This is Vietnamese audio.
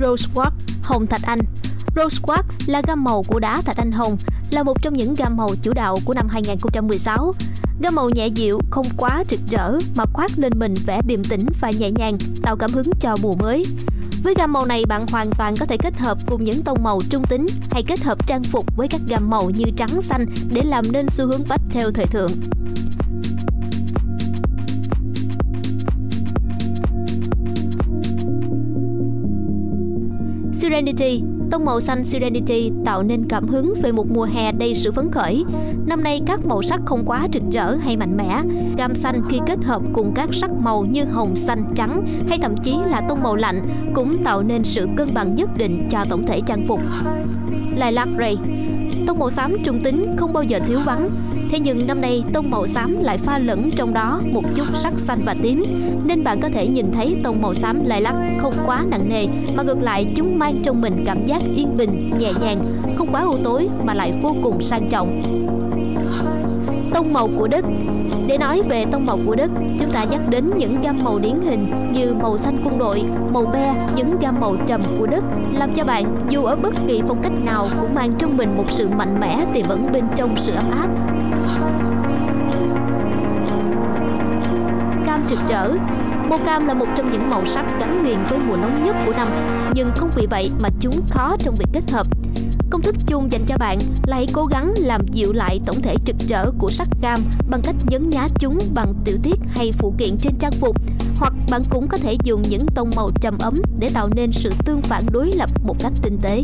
Rose Quartz hồng thạch anh. Rose Quartz là gam màu của đá thạch anh hồng, là một trong những gam màu chủ đạo của năm 2016. Gam màu nhẹ dịu, không quá rực rỡ mà khoác lên mình vẻ điềm tĩnh và nhẹ nhàng, tạo cảm hứng cho mùa mới. Với gam màu này bạn hoàn toàn có thể kết hợp cùng những tông màu trung tính hay kết hợp trang phục với các gam màu như trắng xanh để làm nên xu hướng pastel thời thượng. Serenity Tông màu xanh Serenity tạo nên cảm hứng về một mùa hè đầy sự phấn khởi. Năm nay các màu sắc không quá rực rỡ hay mạnh mẽ. Cam xanh khi kết hợp cùng các sắc màu như hồng, xanh, trắng hay thậm chí là tông màu lạnh cũng tạo nên sự cân bằng nhất định cho tổng thể trang phục. Lilac Gray Tông màu xám trung tính không bao giờ thiếu vắng. Thế nhưng năm nay tông màu xám lại pha lẫn trong đó một chút sắc xanh và tím Nên bạn có thể nhìn thấy tông màu xám lilac không quá nặng nề Mà ngược lại chúng mang trong mình cảm giác yên bình, nhẹ nhàng Không quá u tối mà lại vô cùng sang trọng. Tông màu của đất để nói về tông màu của đất, chúng ta nhắc đến những gam màu điển hình như màu xanh quân đội, màu be, những gam màu trầm của đất, làm cho bạn dù ở bất kỳ phong cách nào cũng mang trong mình một sự mạnh mẽ tiềm ẩn bên trong sự ấm áp. Cam trực trở Màu cam là một trong những màu sắc gắn liền với mùa nóng nhất của năm, nhưng không vì vậy mà chúng khó trong việc kết hợp. Công thức chung dành cho bạn là hãy cố gắng làm dịu lại tổng thể trực trở của sắc cam bằng cách nhấn nhá chúng bằng tiểu tiết hay phụ kiện trên trang phục hoặc bạn cũng có thể dùng những tông màu trầm ấm để tạo nên sự tương phản đối lập một cách tinh tế.